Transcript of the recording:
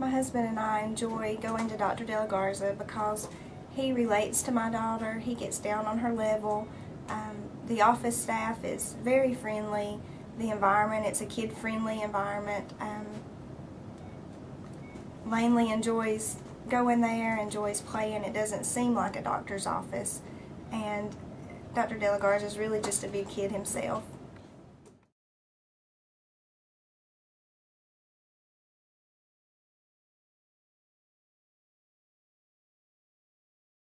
My husband and I enjoy going to Dr. DeLaGarza because he relates to my daughter. He gets down on her level. Um, the office staff is very friendly. The environment, it's a kid-friendly environment. Um, Laynli enjoys going there, enjoys playing. It doesn't seem like a doctor's office. And Dr. DeLaGarza is really just a big kid himself.